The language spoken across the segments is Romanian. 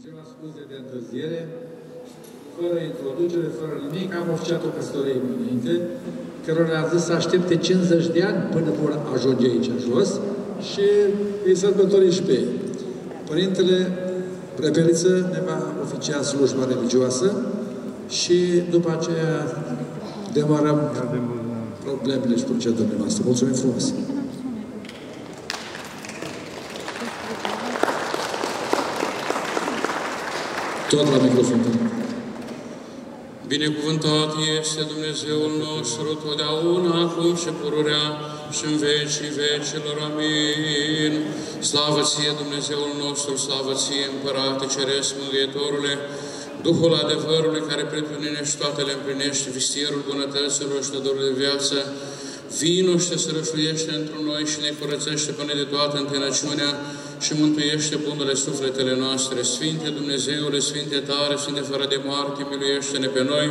Bună scuze de întârziere, fără introducere, fără nimic, am oficiat-o căsătoriei înainte, cărora le-a zis să aștepte 50 de ani până vor ajunge aici jos și îi sărbători și pe ei. Părintele Prepeliță ne va oficia slujba religioasă și după aceea demarăm problemele și procedurile noastre. Mulțumim frumos! Tot la microfon. Binecuvântat este Dumnezeul nostru totdeauna, acum și pururea și în vecii vecilor. Amin. Slavă ție, Dumnezeul nostru, slavă ție, Împărate Ceresc, Mângâietorule, Duhul adevărului care pretutine și toate le împlinește, vistierul bunătăților și de viață, vino și te sărășuiește într noi și ne curățește până de toată întinăciunea și mântuiește bunurile sufletele noastre. Sfinte Dumnezeule, Sfinte tare, Sfinte fără de moarte, miluiește-ne pe noi.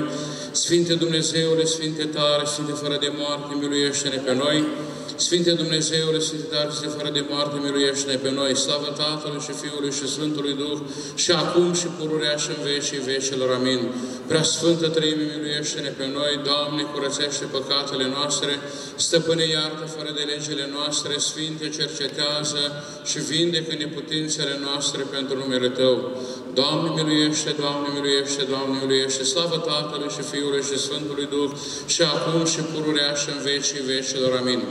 Sfinte Dumnezeule, Sfinte tare, Sfinte fără de moarte, miluiește-ne pe noi. Sfinte Dumnezeule, Sfinte tare, Sfinte fără de moarte, miluiește-ne pe noi. Slavă Tatălui și Fiului și Sfântului Duh, și acum și pururea și în vecii vecilor. Amin. Prea Sfântă Trăime, miluiește-ne pe noi. Doamne, curățește păcatele noastre. Stăpâne, iartă fără de legile noastre. Sfinte, cercetează și vindecă neputințele noastre pentru numele Tău. Doamne, miluiește, Doamne, miluiește, Doamne, miluiește. Slavă Tatălui și Fiului și Sfântului Duh, și acum și pururea și în vecii vecilor. Amin.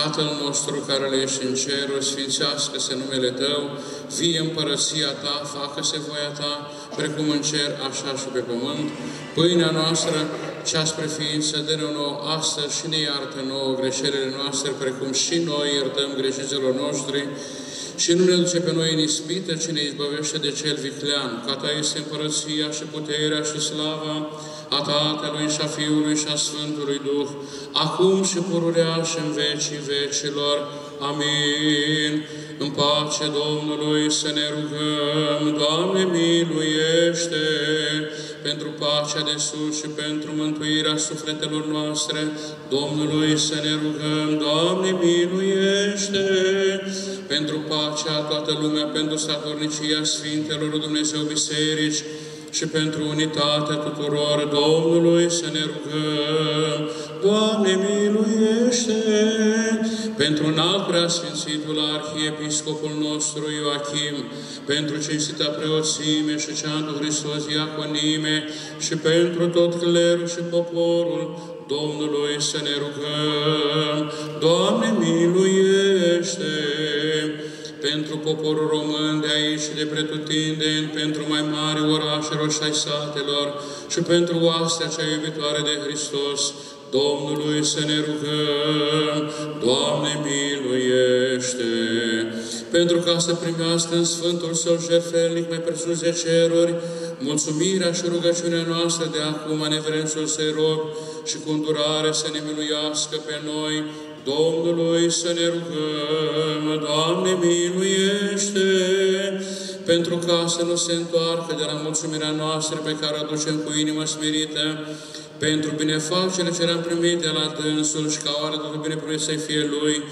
Tatăl nostru care le ești în ceruri, sfințească-se numele Tău, vie împărăția Ta, facă-se voia Ta, precum în cer, așa și pe pământ. Pâinea noastră, cea spre ființă, dă-ne nouă astăzi și ne iartă nouă greșelile noastre, precum și noi iertăm greșiților noștri, și nu ne duce pe noi în ispită, ci ne izbăvește de cel viclean. Ca Ta este împărăția și puterea și slava a Tatălui și a Fiului și a Sfântului Duh, acum și pururea și în vecii vecilor. Amin. În pace Domnului să ne rugăm, Doamne miluiește, pentru pacea de sus și pentru mântuirea sufletelor noastre, Domnului să ne rugăm, Doamne miluiește, pentru pacea toată lumea, pentru statornicia Sfintelor Dumnezeu Biserici, și pentru unitatea tuturor Domnului să ne rugăm. Doamne, miluiește! Pentru înalt preasfințitul Arhiepiscopul nostru Ioachim, pentru cinstita preoțime și cea într Hristos Iaconime și pentru tot clerul și poporul Domnului să ne rugăm. Doamne, miluiește! Pentru poporul român de aici și de pretutindeni, pentru mai mari orașelor și ai satelor și pentru oastea cea iubitoare de Hristos, Domnului să ne rugăm, Doamne miluiește, pentru ca să primească în Sfântul Său jertfelnic mai presus de ceruri, mulțumirea și rugăciunea noastră de acum, ne vrem să-i rog și cu îndurare să ne miluiască pe noi, Domnului să ne rugăm, Doamne miluiește, pentru ca să nu se întoarcă de la mulțumirea noastră pe care o aducem cu inimă smerită, pentru binefacere ce le-am primit de la dânsul și ca oare totul bine primit să fie Lui,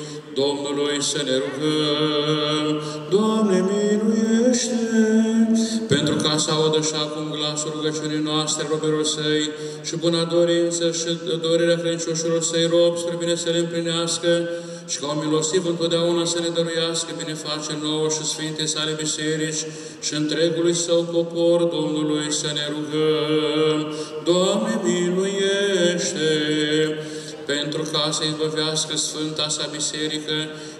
Domnului să ne rugăm. Doamne, miluiește! Pentru ca să audă și acum glasul rugăciunii noastre, robelor săi, și bună dorință și dorirea credincioșilor săi rob, spre bine să le împlinească, și ca o milosiv întotdeauna să ne dăruiască bineface nouă și Sfinte sale biserici și întregului său popor Domnului să ne rugăm. Doamne, miluiește! Pentru ca să izbăvească Sfânta sa Biserică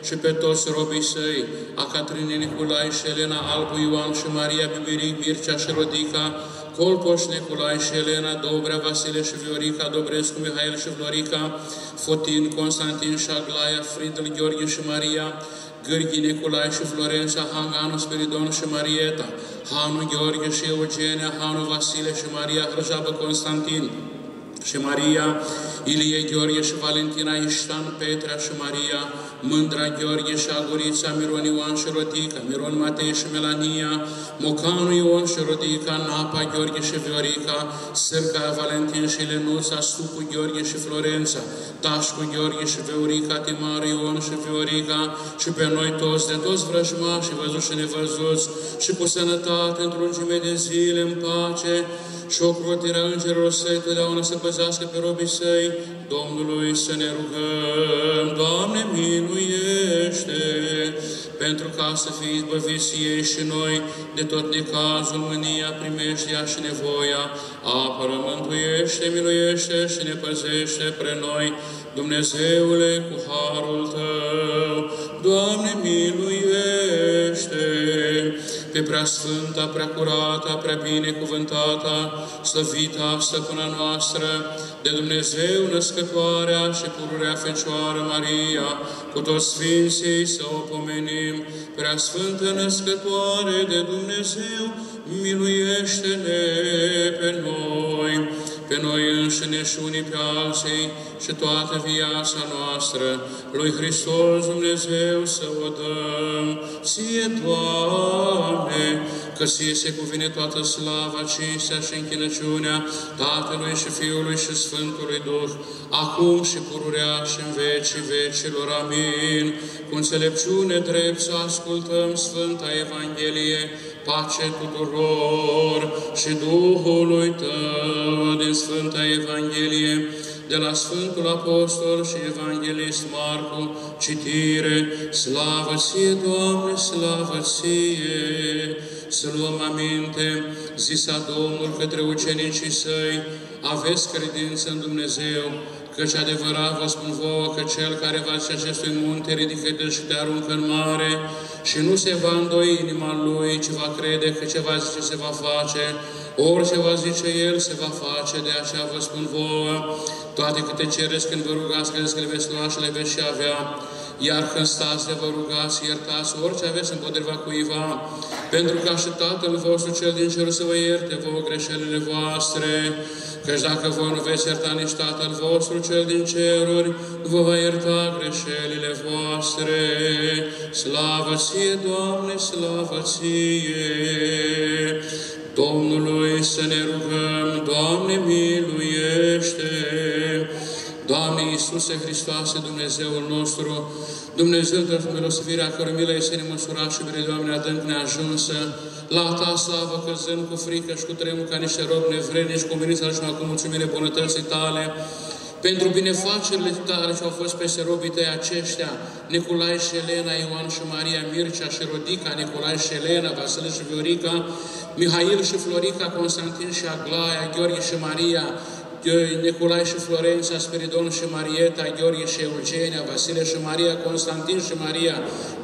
și pe toți robii săi, a Catrine Nicolae și Elena Albu Ioan și Maria Bibiric, Mircea și Rodica, Colpoș Nicolae și Elena, Dobrea, Vasile și Viorica, Dobrescu, Mihail și Florica, Fotin, Constantin și Aglaia, Fridl, Gheorghe și Maria, Gârghi, Nicolae și Florența, Hanganu, Spiridon și Marieta, Hanu, Gheorghe și Eugenia, Hanu, Vasile și Maria Hrăjabă, Constantin, și Maria, Ilie Gheorghe și Valentina Iștan Petrea și Maria, Mândra Gheorghe și Agurița, Miron Ioan și Rodica, Miron Matei și Melania, Mocanu Ion și Rodica, Napa Gheorghe și Viorica, Sârca Valentin și Lenuța, Stupu Gheorghe și Florența, Tașcu Gheorghe și Viorica, Timar Ion și Viorica, și pe noi toți, de toți vrăjmași, văzuți și nevăzuți, și cu sănătate, într-o lungime de zile, în pace, și o crotirea îngerilor săi, totdeauna să păzească pe robii săi, Domnului să ne rugăm. Doamne, miluiește! Pentru ca să fie izbăviți ei și noi de tot necazul, mânia, primeștia și nevoia, apără, mântuiește, miluiește și ne păzește pre noi, Dumnezeule, cu harul Tău. Doamne, miluiește! Pe prea sfânta, prea curată, prea binecuvântata, slăvita stăpâna noastră, de Dumnezeu născătoarea și pururea Fecioară Maria, cu toți Sfinții să o pomenim, prea sfântă născătoare de Dumnezeu, miluiește-ne pe noi pe noi înșine și unii pe alții și toată viața noastră lui Hristos Dumnezeu să o dăm. Ție, Doamne, că ție se cuvine toată slava, cinstea și închinăciunea Tatălui și Fiului și Sfântului Duh, acum și pururea și în vecii vecilor. Amin. Cu înțelepciune drept să ascultăm Sfânta Evanghelie, pace tuturor și Duhului Tău din Sfânta Evanghelie, de la Sfântul Apostol și Evanghelist Marcu, citire, slavă ție, Doamne, slavă ție! Să luăm aminte, zisa Domnul către ucenicii săi, aveți credință în Dumnezeu, Căci adevărat vă spun vouă că cel care va zice acestui munte, ridică-te și te aruncă în mare și nu se va îndoi inima lui, ci va crede că ce va zice se va face, orice va zice el se va face, de aceea vă spun vouă, toate câte cereți când vă rugați, credeți că le veți lua și le veți și avea, iar când stați de vă rugați, iertați orice aveți împotriva cuiva, pentru ca și Tatăl vostru cel din cer să vă ierte vouă greșelile voastre, Căci dacă voi nu veți ierta nici Tatăl vostru cel din ceruri, vă va ierta greșelile voastre. Slavă ție, Doamne, slavă ție! Domnului să ne rugăm, Doamne, miluiește! Doamne Iisuse Hristoase, Dumnezeul nostru, Dumnezeu de milostivirea, cărui milă este nemăsurat și bine, Doamne, adânc neajunsă, la Ta slavă căzând cu frică și cu tremur ca niște robi nevrednici, cu mirița și cu mulțumire bunătății Tale, pentru binefacerile tale ce au fost peste robii tăi aceștia, Nicolae și Elena, Ioan și Maria, Mircea și Rodica, Nicolae și Elena, Vasile și Viorica, Mihail și Florica, Constantin și Aglaia, Gheorghe și Maria, Nicolae și Florența, Spiridon și Marieta, Gheorghe și Eugenia, Vasile și Maria, Constantin și Maria,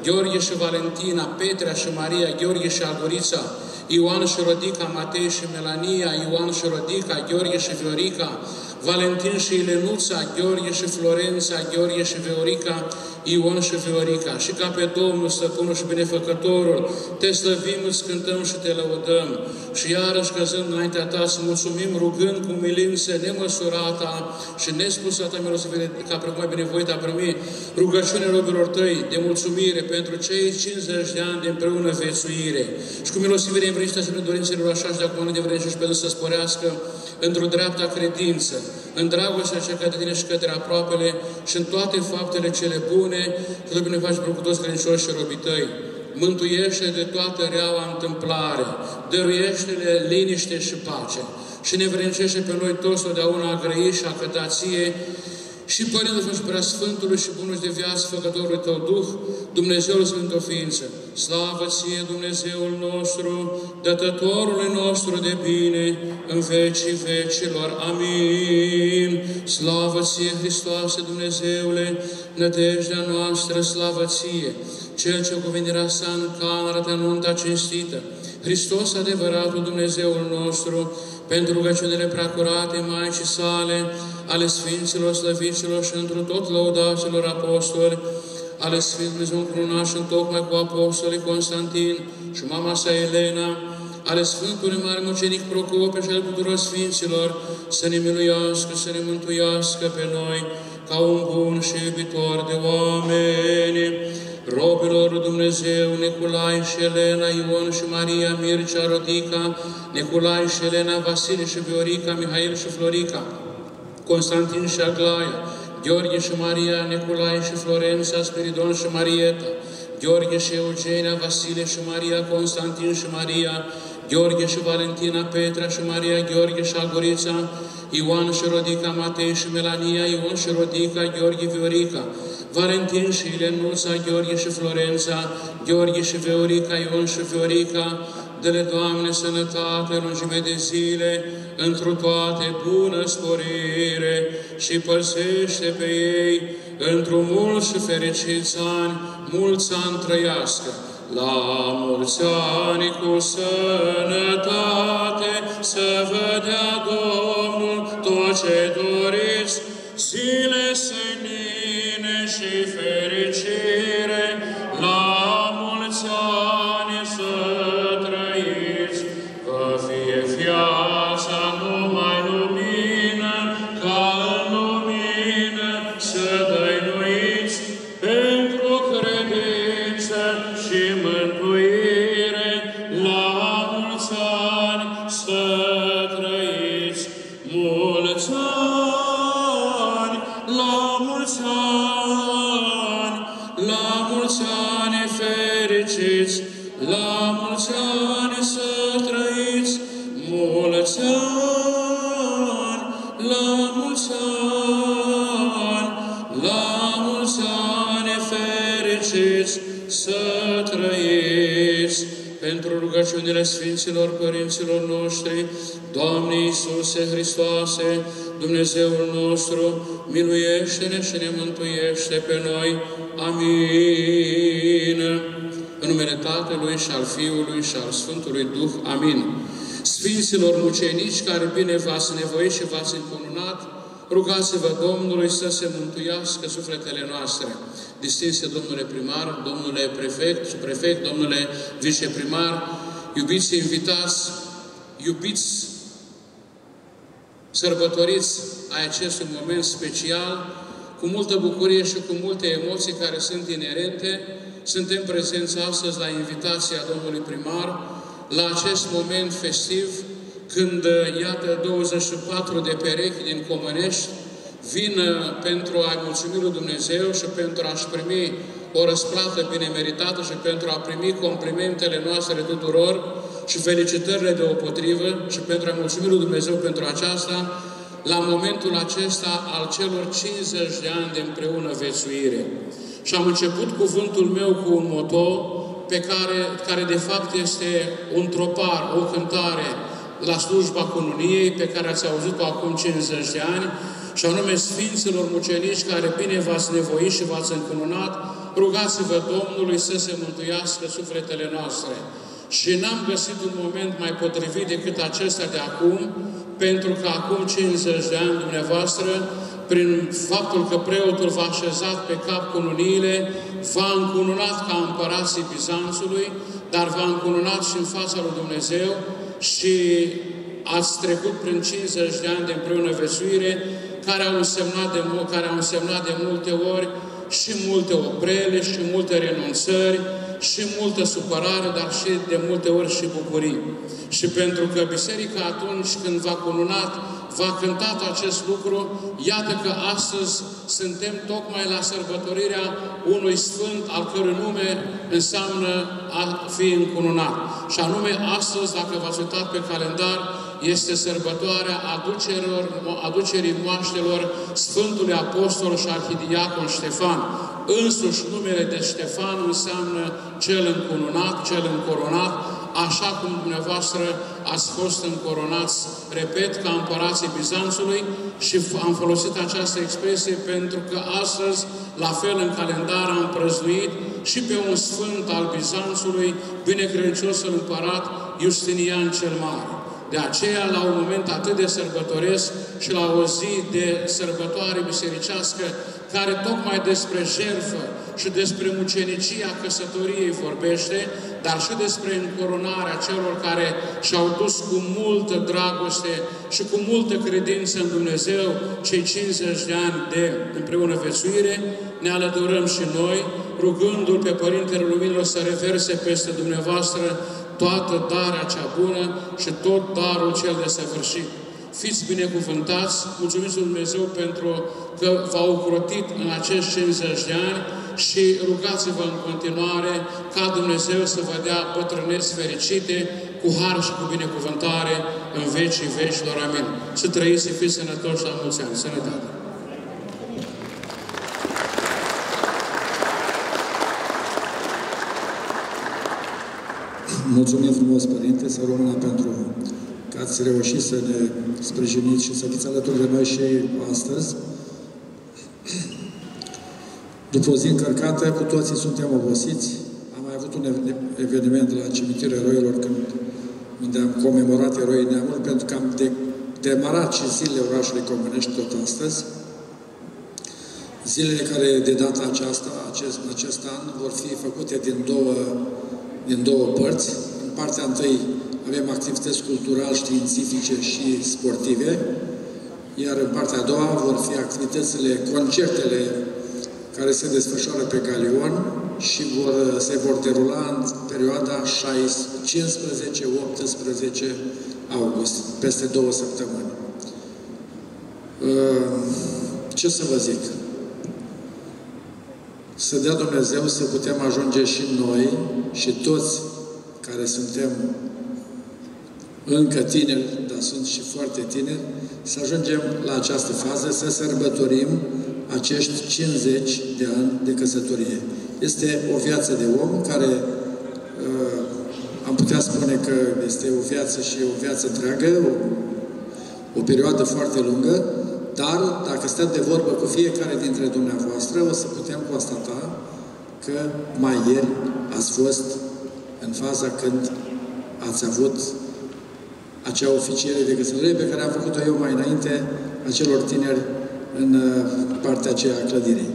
Gheorghe și Valentina, Petrea și Maria, Gheorghe și Agurița, Ioan și Rodica, Matei și Melania, Ioan și Rodica, Gheorghe și Viorica, Valentin și Ilenuța, Gheorghe și Florența, Gheorghe și Viorica, Ion și Viorica. Și ca pe Domnul, Stăpânul și Binefăcătorul, te slăvim, îți cântăm și te lăudăm. Și iarăși căzând înaintea ta, să mulțumim rugând cu milință nemăsurata și nespusă ta milostivire, ca precum ai binevoit a primi rugăciune robilor tăi de mulțumire pentru cei 50 de ani de împreună vețuire. Și cu milostivire învrește să dorințelor așa și de acum de vreme și pentru să sporească într-o dreapta credință, în dragostea cea către tine și către aproapele și în toate faptele cele bune, și să ne faci cu toți credincioși și robii tăi. Mântuiește de toată reaua întâmplare, dăruiește-le liniște și pace și ne vrencește pe noi toți totdeauna a grăi și a cătație și Părintele și Preasfântului și Bunul de viață, Făcătorului Tău Duh, Dumnezeul Sfântă Ființă. Slavă Ție, Dumnezeul nostru, Dătătorului nostru de bine, în vecii vecilor. Amin. Slavă Ție, Hristoase, Dumnezeule, nădejdea noastră, slavă Ție, Cel ce cu venirea sa în cameră de nunta cinstită, Hristos adevăratul Dumnezeul nostru, pentru rugăciunile preacurate Maicii sale, ale Sfinților, Slăviților și într tot lăudaților apostoli, ale Sfinților Dumnezeu încrunat și tocmai cu apostolii Constantin, și mama sa Elena, ale Sfântului Mare Mucenic Procope și al tuturor Sfinților, să ne miluiască, să ne mântuiască pe noi, ca un bun și iubitor de oameni. Robilor Dumnezeu, Neculai și Elena, Ion și Maria, Mircea, Rodica, Neculai și Elena, Vasile și Viorica, Mihail și Florica, Constantin și Aglaia, Gheorghe și Maria, Neculai și Florența, Spiridon și Marieta, Gheorghe și Eugenia, Vasile și Maria, Constantin și Maria, Gheorghe și Valentina, Petra și Maria, Gheorghe și Agorița, Ioan și Rodica, Matei și Melania, Ion și Rodica, Gheorghe Viorica, Valentin și Ilenuța, Gheorghe și Florența, Gheorghe și Viorica, Ion și Viorica, Dă-le, Doamne, sănătate, lungime de zile, întru toate bună sporire și păsește pe ei într-un mult și fericiți ani, mulți ani trăiască. La mulți ani cu sănătate să vă dea Domnul tot ce doriți, rugăciunile Sfinților Părinților noștri, Doamne Iisuse Hristoase, Dumnezeul nostru, miluiește-ne și ne mântuiește pe noi. Amin. În numele Tatălui și al Fiului și al Sfântului Duh. Amin. Sfinților mucenici care bine v-ați nevoit și v-ați încununat, rugați-vă Domnului să se mântuiască sufletele noastre. Distinse Domnule primar, Domnule prefect, prefect, Domnule viceprimar, iubiți invitați, iubiți sărbătoriți ai acestui moment special, cu multă bucurie și cu multe emoții care sunt inerente, suntem prezenți astăzi la invitația domnului primar, la acest moment festiv, când, iată, 24 de perechi din Comănești vin pentru a-i mulțumi lui Dumnezeu și pentru a-și primi o răsplată bine meritată și pentru a primi complimentele noastre tuturor și felicitările de potrivă și pentru a mulțumi lui Dumnezeu pentru aceasta, la momentul acesta al celor 50 de ani de împreună vețuire. Și am început cuvântul meu cu un moto pe care, care de fapt este un tropar, o cântare la slujba cununiei pe care ați auzit-o acum 50 de ani și anume Sfinților Mucenici care bine v-ați nevoit și v-ați încununat, rugați-vă Domnului să se mântuiască sufletele noastre. Și n-am găsit un moment mai potrivit decât acesta de acum, pentru că acum 50 de ani dumneavoastră, prin faptul că preotul v-a așezat pe cap cununiile, v-a încununat ca împărații Bizanțului, dar v-a încununat și în fața lui Dumnezeu și ați trecut prin 50 de ani de împreună vețuire, care au însemnat de, care au însemnat de multe ori și multe oprele și multe renunțări și multă supărare, dar și de multe ori și bucurii. Și pentru că Biserica atunci când v-a cununat, v-a cântat acest lucru, iată că astăzi suntem tocmai la sărbătorirea unui Sfânt al cărui nume înseamnă a fi încununat. Și anume, astăzi, dacă v-ați uitat pe calendar, este sărbătoarea aducerilor, aducerii moaștelor Sfântului Apostol și Arhidiacon Ștefan. Însuși numele de Ștefan înseamnă cel încununat, cel încoronat, așa cum dumneavoastră ați fost încoronați, repet, ca împărații Bizanțului și am folosit această expresie pentru că astăzi, la fel în calendar, am prăznuit și pe un sfânt al Bizanțului, binecredinciosul împărat Justinian cel Mare. De aceea, la un moment atât de sărbătoresc și la o zi de sărbătoare bisericească, care tocmai despre jertfă și despre mucenicia căsătoriei vorbește, dar și despre încoronarea celor care și-au dus cu multă dragoste și cu multă credință în Dumnezeu cei 50 de ani de împreună vețuire, ne alăturăm și noi, rugându-L pe Părintele Luminilor să reverse peste dumneavoastră toată darea cea bună și tot darul cel de săvârșit. Fiți binecuvântați, mulțumiți Lui Dumnezeu pentru că v-au ocrotit în acești 50 de ani și rugați-vă în continuare ca Dumnezeu să vă dea bătrâneți fericite, cu har și cu binecuvântare în vecii vecilor. Amin. Să trăiți, să fiți sănătoși la mulți ani. Sănătate! Mulțumim frumos, Părinte, să rămână pentru că ați reușit să ne sprijiniți și să fiți alături de noi și astăzi. După o zi încărcată, cu toții suntem obosiți. Am mai avut un eveniment la cimitirul eroilor când, unde am comemorat eroii neamului, pentru că am de, demarat și zilele orașului Comunești tot astăzi. Zilele care de data aceasta, acest, acest an, vor fi făcute din două din două părți. În partea întâi avem activități cultural, științifice și sportive, iar în partea a doua vor fi activitățile, concertele care se desfășoară pe Galion și vor, se vor derula în perioada 15-18 august, peste două săptămâni. Ce să vă zic? Să dea Dumnezeu să putem ajunge și noi și toți care suntem încă tineri, dar sunt și foarte tineri, să ajungem la această fază, să sărbătorim acești 50 de ani de căsătorie. Este o viață de om care uh, am putea spune că este o viață și o viață întreagă, o, o perioadă foarte lungă, dar dacă stăm de vorbă cu fiecare dintre dumneavoastră, o să putem constata că mai ieri ați fost în faza când ați avut acea oficiere de căsătorie pe care am făcut-o eu mai înainte acelor tineri în uh, partea aceea a clădirii.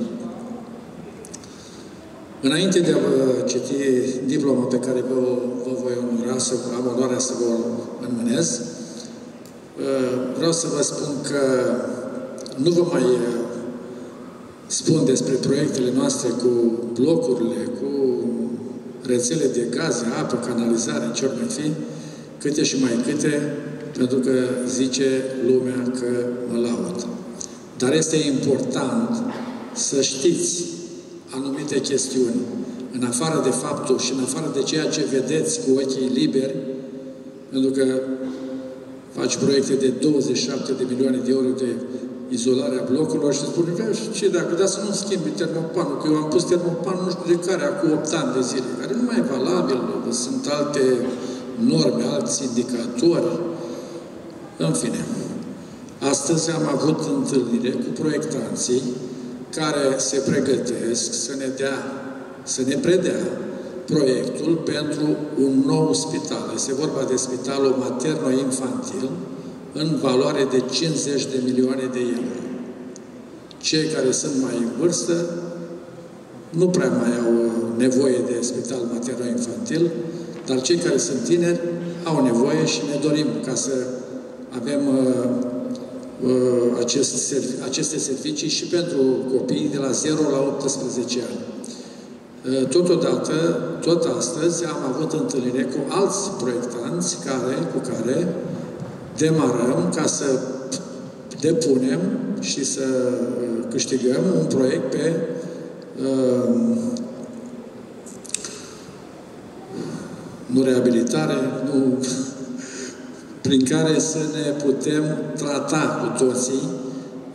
Înainte de a vă citi diploma pe care vă, vă voi onora, să am onoarea să vă înmânez, uh, vreau să vă spun că nu vă mai uh, spun despre proiectele noastre cu blocurile, cu rețele de gaze, apă, canalizare, ce mai fi, câte și mai câte, pentru că zice lumea că mă laud. Dar este important să știți anumite chestiuni, în afară de faptul și în afară de ceea ce vedeți cu ochii liberi, pentru că faci proiecte de 27 de milioane de euro de izolarea blocurilor și spune, ce dacă da să nu schimbi termopanul, că eu am pus termopanul nu știu de care, acum 8 ani de zile, care nu mai e valabil, sunt alte norme, alți indicatori, în fine. Astăzi am avut întâlnire cu proiectanții care se pregătesc să ne dea, să ne predea proiectul pentru un nou spital. Este vorba de spitalul materno-infantil, în valoare de 50 de milioane de euro. Cei care sunt mai în vârstă nu prea mai au nevoie de spital materno-infantil, dar cei care sunt tineri au nevoie și ne dorim ca să avem uh, uh, acest servi aceste servicii și pentru copiii de la 0 la 18 ani. Uh, totodată, tot astăzi am avut întâlnire cu alți proiectanți care, cu care demarăm ca să depunem și să uh, câștigăm un proiect pe uh, nu reabilitare, nu, prin care să ne putem trata cu toții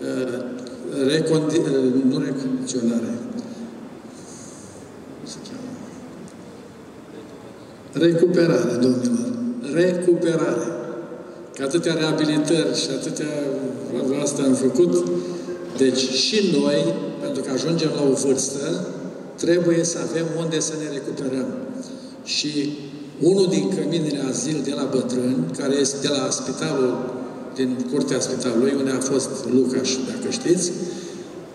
uh, recondi, uh, nu recondiționare, recuperare, domnilor, recuperare. Că atâtea reabilitări și atâtea asta am făcut. Deci și noi, pentru că ajungem la o vârstă, trebuie să avem unde să ne recuperăm. Și unul din căminele azil de la Bătrâni, care este de la spitalul, din curtea spitalului, unde a fost Lucaș, dacă știți,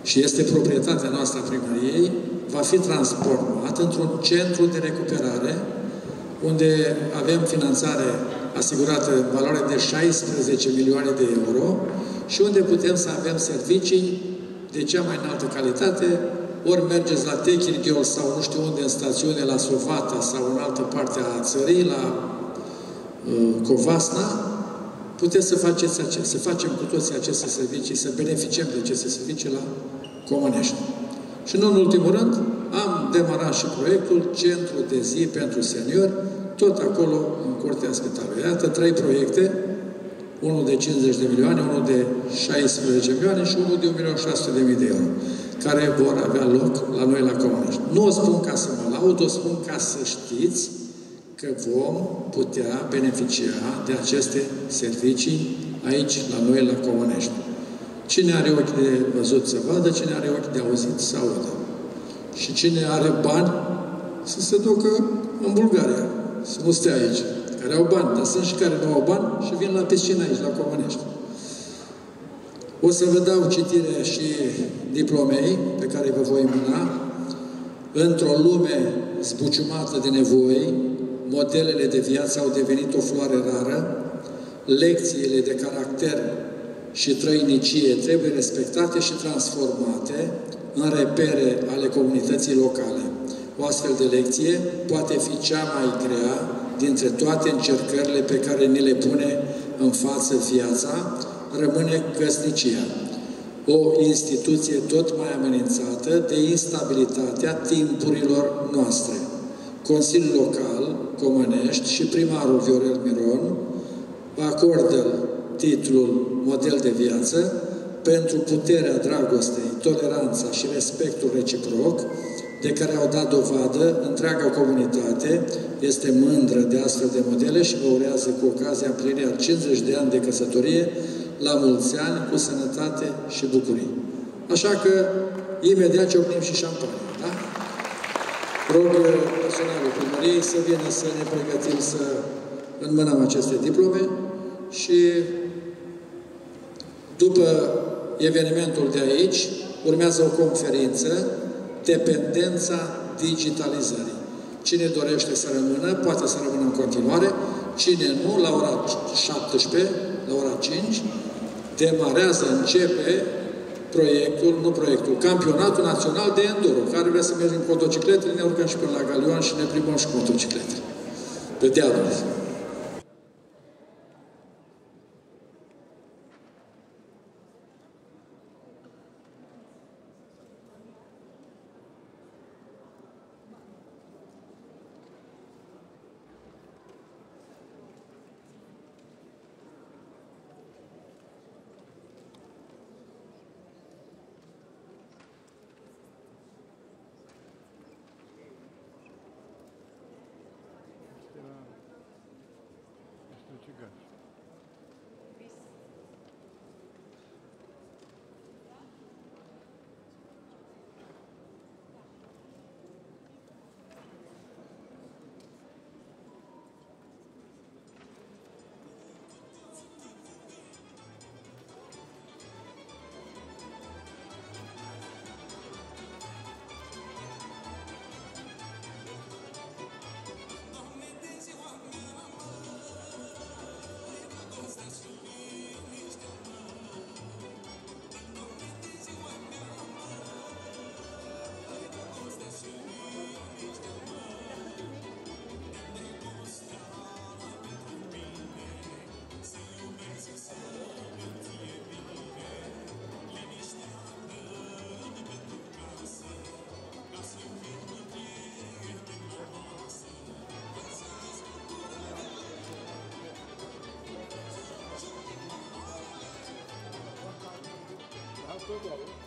și este proprietatea noastră a primăriei, va fi transformat într-un centru de recuperare, unde avem finanțare asigurată în valoare de 16 milioane de euro și unde putem să avem servicii de cea mai înaltă calitate, ori mergeți la Techirghiol sau nu știu unde în stațiune, la Sovata sau în altă parte a țării, la uh, Covasna, puteți să, faceți ace- să facem cu toții aceste servicii, să beneficiem de aceste servicii la Comănești. Și nu în ultimul rând, am demarat și proiectul Centru de zi pentru seniori, tot acolo în Curtea Spitalului. Iată trei proiecte, unul de 50 de milioane, unul de 16 milioane și unul de 1.600.000 de euro, care vor avea loc la noi la Comunești. Nu o spun ca să mă laud, o spun ca să știți că vom putea beneficia de aceste servicii aici, la noi, la Comunești. Cine are ochi de văzut să vadă, cine are ochi de auzit să audă. Și cine are bani să se ducă în Bulgaria, să nu stea aici. Care au bani, dar sunt și care nu au bani și vin la piscină aici, la Comănești. O să vă dau citire și diplomei pe care vă voi mâna. Într-o lume zbuciumată de nevoi, modelele de viață au devenit o floare rară, lecțiile de caracter și trăinicie trebuie respectate și transformate în repere ale comunității locale. O astfel de lecție poate fi cea mai grea dintre toate încercările pe care ni le pune în față viața, rămâne căsnicia. O instituție tot mai amenințată de instabilitatea timpurilor noastre. Consiliul Local, Comănești și primarul Viorel Miron acordă titlul Model de viață pentru puterea dragostei, toleranța și respectul reciproc de care au dat dovadă întreaga comunitate, este mândră de astfel de modele și vă urează cu ocazia împlinirii a 50 de ani de căsătorie la mulți ani, cu sănătate și bucurii. Așa că, imediat ciocnim și șampanie, da? Rog personalul primăriei să vină să ne pregătim să înmânăm aceste diplome și după evenimentul de aici, urmează o conferință, Dependența digitalizării. Cine dorește să rămână, poate să rămână în continuare. Cine nu, la ora 17, la ora 5, demarează, începe proiectul, nu proiectul, Campionatul Național de Enduro, care vrea să mergem cu motocicletele, ne urcăm și până la Galioan și ne plimbăm și cu motocicletele. Pe dealul. 그 러.